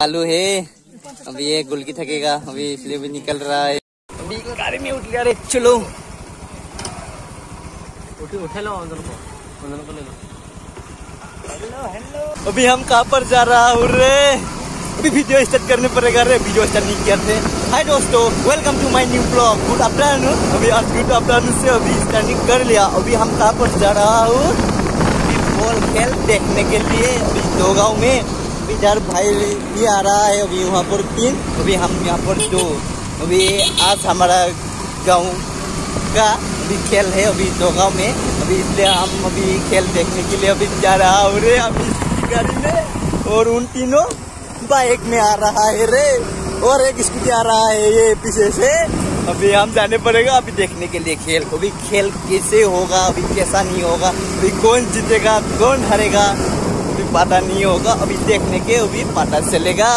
चालू है। अभी ये गुलकी थकेगा अभी इसलिए भी निकल रहा है। अभी गाड़ी में उठ गया रे। चलो। उठे लो को। अभी हम कहाँ पर जा रहा हूँ रे? अभी वीडियो स्टार्ट करने पड़ेगा रे वीडियो स्टार्ट नहीं थे। हाय दोस्तों welcome to my new blog good afternoon अभी आज गुड आफ्टरनून से अभी स्टार्टिंग कर लिया। अभी हम कहाँ पर जा रहा हूँ? अभी बॉल खेल देखने के लिए अभी दो गाँव में। इधर भाई भी आ रहा है, अभी वहाँ पर तीन, अभी हम यहाँ पर दो। अभी आज हमारा गाँव का अभी खेल है, अभी दो गाँव में। अभी इसलिए हम अभी खेल देखने के लिए अभी जा रहा हूँ रे, अभी गाड़ी में। और उन तीनों बाइक में आ रहा है रे। और एक स्कूटी आ रहा है ये पीछे से। अभी हम जाने पड़ेगा अभी देखने के लिए खेल अभी खेल कैसे होगा, अभी कैसा नहीं होगा, अभी कौन जीतेगा, कौन हारेगा पता नहीं होगा अभी देखने के अभी पता चलेगा।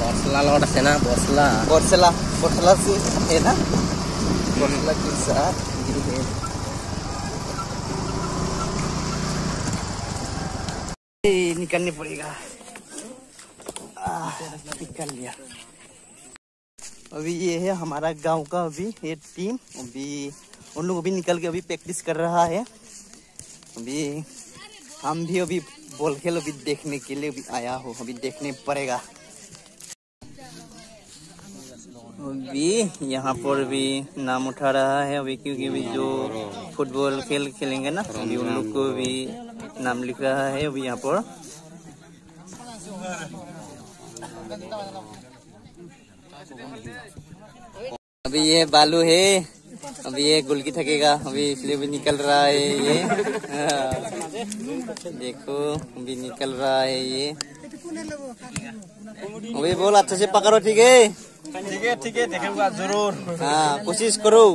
बसला लौट से ना बसला से है ना के साथ है ए, निकलने पड़ेगा निकल लिया अभी ये है हमारा गाँव का अभी ये टीम अभी उन लोग अभी निकल के अभी प्रैक्टिस कर रहा है। अभी हम भी अभी बॉल खेल अभी देखने के लिए अभी आया हो, अभी देखने पड़ेगा। अभी यहाँ पर भी नाम उठा रहा है अभी, क्योंकि अभी जो फुटबॉल खेल खेलेंगे ना, अभी उन लोग को भी नाम लिख रहा है अभी यहाँ पर। अभी ये बालू है। अभी ये गुलकी थकेगा अभी इसलिए भी निकल रहा है ये। हाँ। देखो अभी निकल रहा है ये। अभी बोल अच्छे से पकड़ो ठीक है? ठीक है ठीक है देखेगा ज़रूर। हाँ कोशिश करो।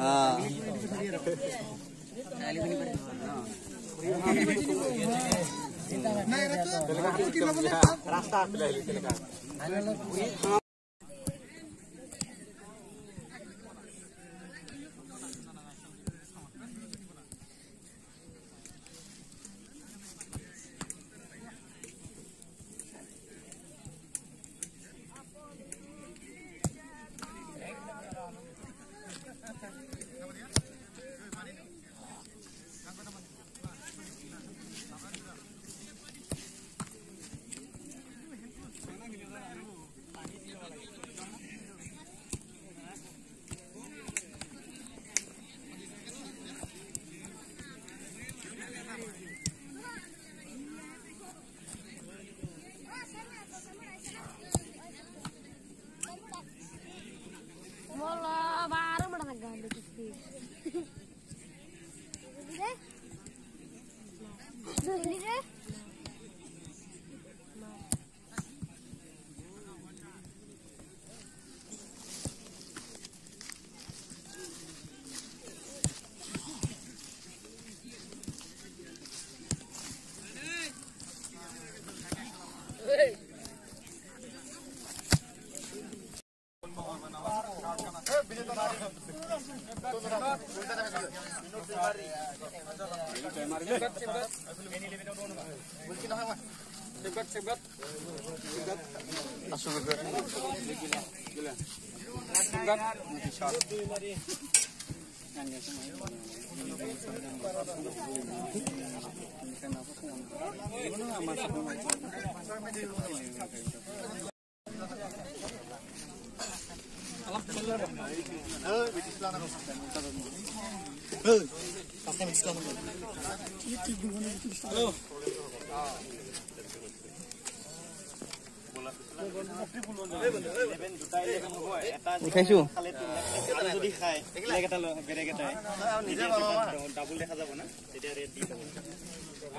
हाँ। Bola 你这 Alhamdulillah. Eh, bitis lah nak. উঠাইছো যদি খায় বেলেগ এটা বেলেগ এটাই। ডাবল দেখা যাব না। তেতিয়া ৰেট দি যাব।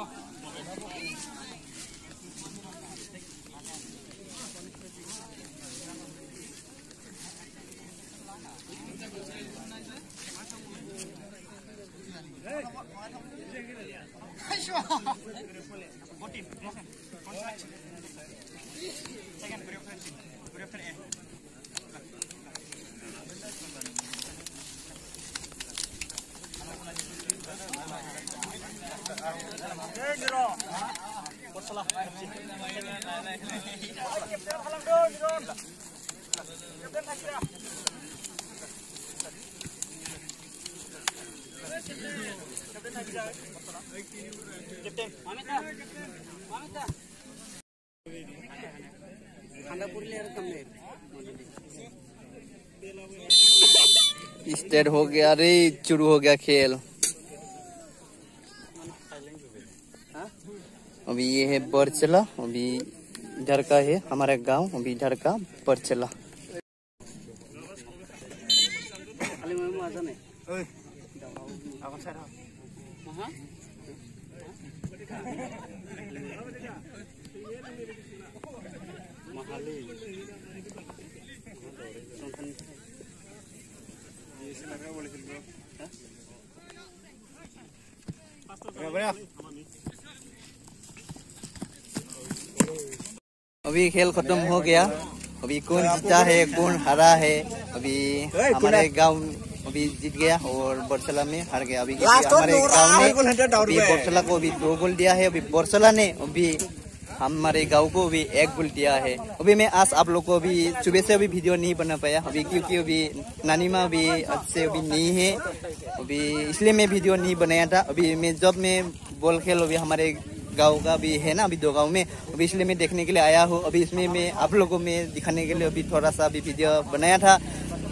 Good afternoon. Good afternoon. Start हो गया रे शुरू हो गया खेल। अभी ये है बरचला अभी इधर का है हमारा गाँव अभी इधर का बरचला। अभी खेल खत्म हो गया। अभी कौन जीता है कौन हारा है अभी हमारे गाँव अभी जीत गया और बरसला में हार गया। अभी हमारे गाँव ने अभी बरसला को अभी दो गोल दिया है अभी बरसला ने अभी हमारे गाँव को भी एक गोल दिया है। अभी मैं आज आप लोग को अभी सुबह से अभी वीडियो नहीं बना पाया अभी क्योंकि अभी नानी माँ अभी अच्छे अभी नहीं है। अभी इसलिए मैं वीडियो नहीं बनाया था। अभी मैं जब मैं बॉल खेल अभी हमारे गाँव का भी है ना अभी दो गाँव में। अभी इसलिए मैं देखने के लिए आया हूँ। अभी इसमें मैं आप लोगों में दिखाने के लिए अभी थोड़ा सा अभी वीडियो बनाया था।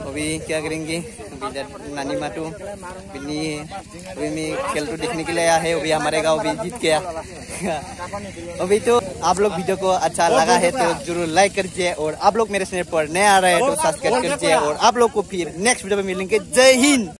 अभी क्या करेंगे? अभी नानी माँ तो अभी अभी मैं खेल तो देखने के लिए आया है। अभी हमारे गाँव भी जीत गया। अभी तो आप लोग वीडियो को अच्छा लगा है तो ज़रूर लाइक करिए और आप लोग मेरे चैनल पर नए आ रहे हैं तो सब्सक्राइब करिए और आप लोग को फिर नेक्स्ट वीडियो में मिलेंगे। जय हिंद!